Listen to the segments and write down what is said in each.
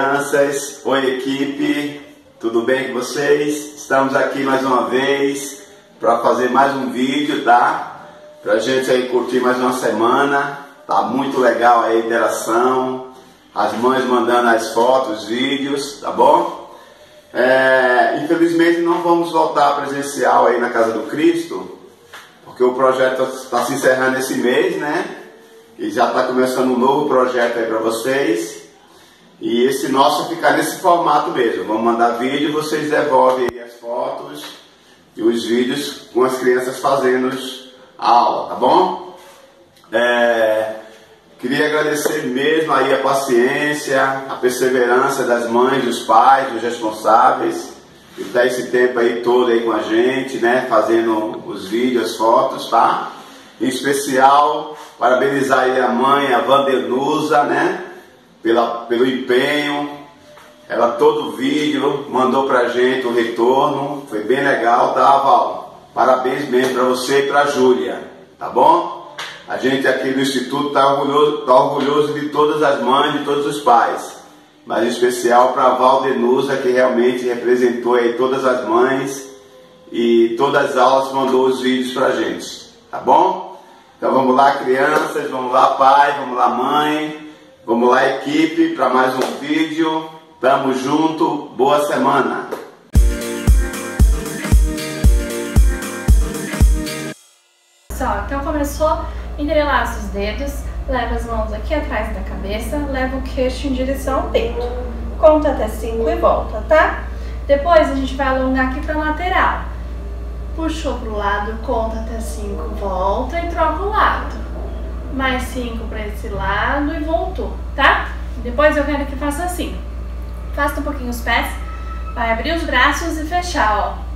crianças. Oi, equipe. Tudo bem com vocês? Estamos aqui mais uma vez para fazer mais um vídeo, tá? Pra gente aí curtir mais uma semana. Tá muito legal aí a interação. As mães mandando as fotos, vídeos, tá bom? É, infelizmente não vamos voltar presencial aí na Casa do Cristo, porque o projeto está se encerrando esse mês, né? E já está começando um novo projeto aí para vocês. E esse nosso ficar nesse formato mesmo. Vamos mandar vídeo, vocês devolvem as fotos e os vídeos com as crianças fazendo a aula, tá bom? É, queria agradecer mesmo aí a paciência, a perseverança das mães, dos pais, dos responsáveis, que tá esse tempo aí todo aí com a gente, né? Fazendo os vídeos, as fotos, tá? Em especial, parabenizar aí a mãe, a Vandenusa, né? Pela, pelo empenho. Ela todo o vídeo mandou pra gente o retorno. Foi bem legal, tá, Val? Parabéns mesmo para você e pra Júlia, tá bom? A gente aqui do Instituto está orgulhoso, tá orgulhoso de todas as mães, de todos os pais. Mas em especial para a Valdenusa, que realmente representou aí todas as mães e todas as aulas mandou os vídeos para a gente. Tá bom? Então vamos lá, crianças, vamos lá, pai, vamos lá, mãe, vamos lá, equipe, para mais um vídeo. Tamo junto, boa semana! Só, então começou, entrelaça os dedos, leva as mãos aqui atrás da cabeça, leva o queixo em direção ao peito. Conta até 5 e volta, tá? Depois a gente vai alongar aqui para lateral puxou pro lado, conta até 5, volta e troca o lado. Mais 5 para esse lado e voltou, tá? Depois eu quero que faça assim. Faça um pouquinho os pés, vai abrir os braços e fechar, ó.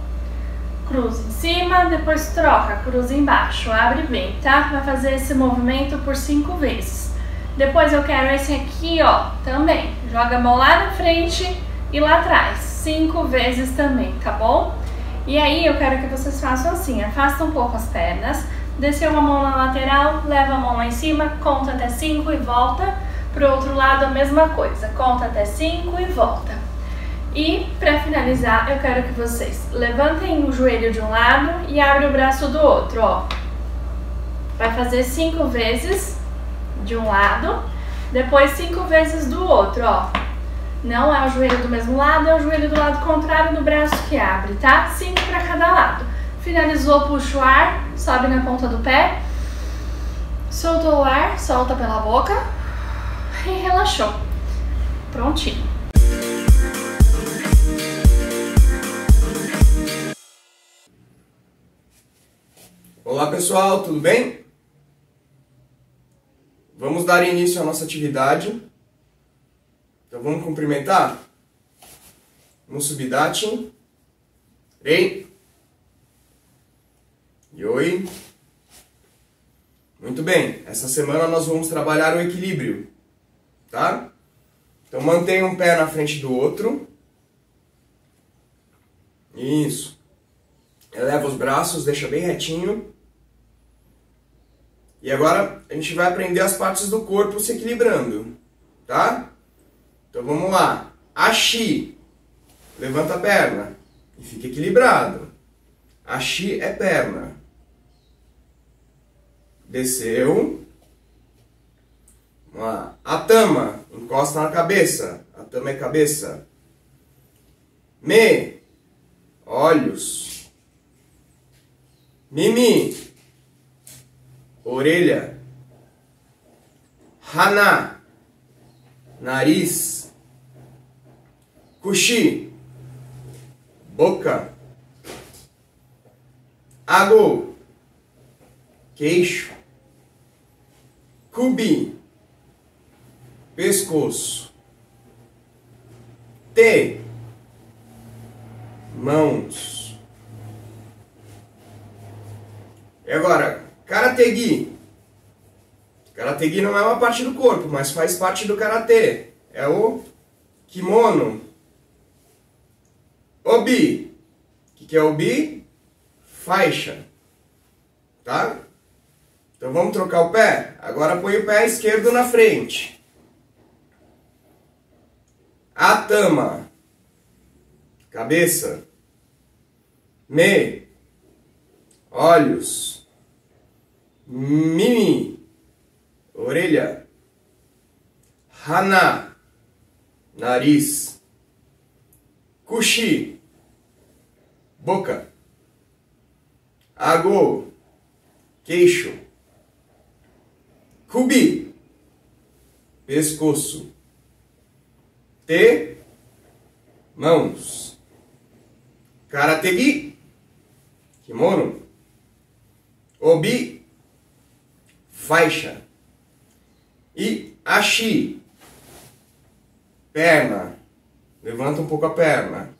Cruz em cima, depois troca, cruz embaixo, abre bem, tá? Vai fazer esse movimento por 5 vezes. Depois eu quero esse aqui, ó, também. Joga a mão lá na frente e lá atrás, cinco vezes também, tá bom? E aí eu quero que vocês façam assim, afasta um pouco as pernas, desceu uma mão na lateral, leva a mão lá em cima, conta até 5 e volta. Pro outro lado a mesma coisa, conta até 5 e volta. E para finalizar, eu quero que vocês levantem o joelho de um lado e abrem o braço do outro, ó. Vai fazer cinco vezes de um lado, depois cinco vezes do outro, ó. Não é o joelho do mesmo lado, é o joelho do lado contrário do braço que abre, tá? Cinco para cada lado. Finalizou, puxa o ar, sobe na ponta do pé. Soltou o ar, solta pela boca e relaxou. Prontinho. Olá pessoal, tudo bem? Vamos dar início à nossa atividade então vamos cumprimentar? Datin. Rei. E oi. Muito bem. Essa semana nós vamos trabalhar o equilíbrio. Tá? Então mantenha um pé na frente do outro. Isso. Eleva os braços, deixa bem retinho. E agora a gente vai aprender as partes do corpo se equilibrando, tá? Então vamos lá. Ashi. Levanta a perna e fica equilibrado. Ashi é perna. Desceu. Vamos lá. Atama. Encosta na cabeça. Atama é cabeça. Me. Olhos. Mimi. Orelha. Hana. Nariz. Kushi, boca. Ago, queixo. Kubi, pescoço. Te, mãos. E agora, karategi. Karategi não é uma parte do corpo, mas faz parte do karatê. É o kimono. Obi. O que, que é obi? Faixa. Tá? Então vamos trocar o pé? Agora põe o pé esquerdo na frente. Atama, cabeça. Me, olhos. Mimi, orelha. Hana, nariz. Kushi, boca. Ago, queixo. Kubi, pescoço. Te, mãos. Karategi, kimono. Obi, faixa. E ashi, perna. Levanta um pouco a perna.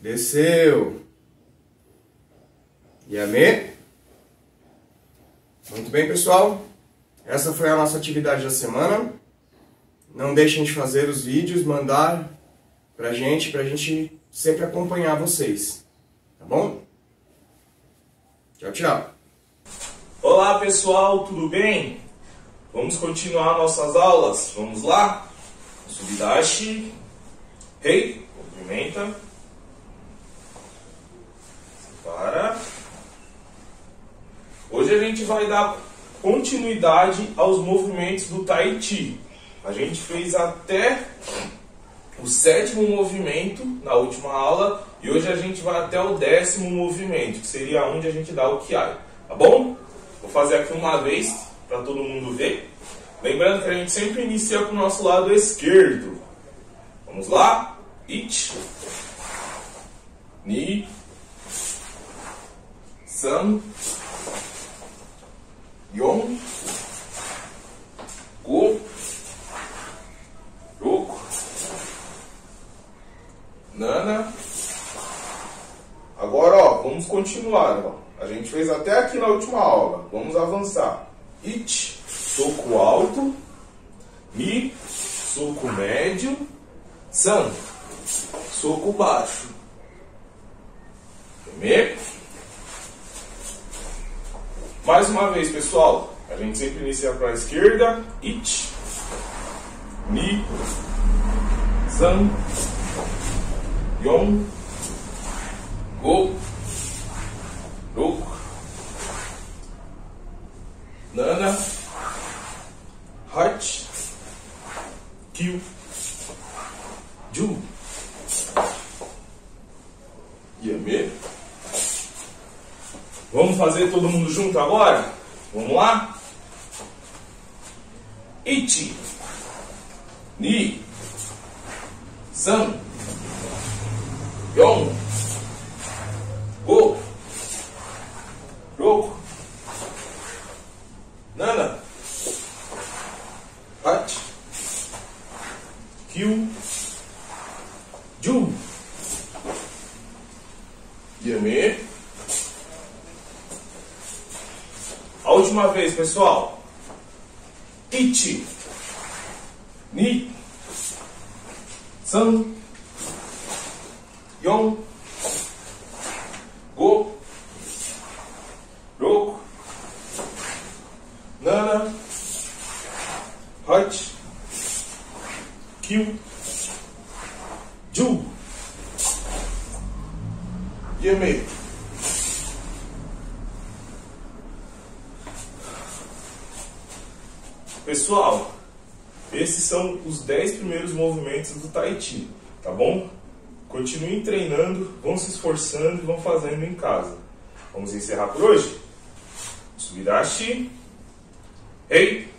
Desceu. Yame. Muito bem, pessoal. Essa foi a nossa atividade da semana. Não deixem de fazer os vídeos, mandar pra gente, pra gente sempre acompanhar vocês. Tá bom? Tchau, tchau. Olá pessoal, tudo bem? Vamos continuar nossas aulas? Vamos lá? Subidashi. Rei, cumprimenta. Para. Hoje a gente vai dar continuidade aos movimentos do Tai Chi. A gente fez até o sétimo movimento na última aula e hoje a gente vai até o décimo movimento, que seria onde a gente dá o Kiai. Tá bom? Vou fazer aqui uma vez para todo mundo ver. Lembrando que a gente sempre inicia com o nosso lado esquerdo. Vamos lá? It. Ni. San. Yon. Go. Roku. Nana. Agora, ó, vamos continuar, ó. A gente fez até aqui na última aula. Vamos avançar. It, soco alto. Mi, soco médio. San, soco baixo. Me. Mais uma vez, pessoal. A gente sempre inicia para a esquerda. It, Mi, San, Yon, Go, Roku, Nana, Hart, Kill, Ju, Yame. Vamos fazer todo mundo junto agora? Vamos lá? Ichi, Ni, San, Yon, Go, Roku, Nana, Hach, Kill, Ju, Yame. A última vez, pessoal. Ichi, Ni, San, Yon, Go, Roku, Nana, Hach, Kill, Ju, Yeme. Pessoal, esses são os 10 primeiros movimentos do Tai Chi, tá bom? Continuem treinando, vão se esforçando e vão fazendo em casa. Vamos encerrar por hoje? Subidashi. Ei!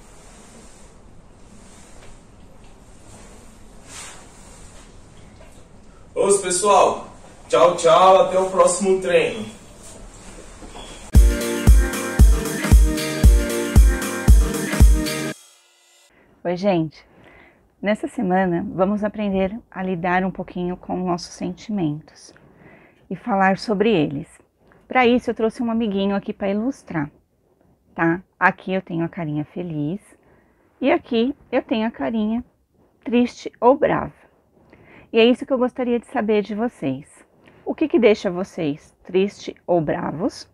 Ô, pessoal! Tchau, tchau, até o próximo treino. Oi, gente. Nessa semana vamos aprender a lidar um pouquinho com nossos sentimentos e falar sobre eles. Para isso eu trouxe um amiguinho aqui para ilustrar, tá? Aqui eu tenho a carinha feliz e aqui eu tenho a carinha triste ou brava. E é isso que eu gostaria de saber de vocês. O que que deixa vocês tristes ou bravos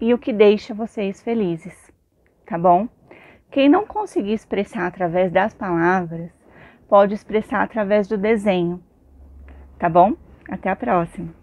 e o que deixa vocês felizes, tá bom? Quem não conseguir expressar através das palavras, pode expressar através do desenho. Tá bom? Até a próxima!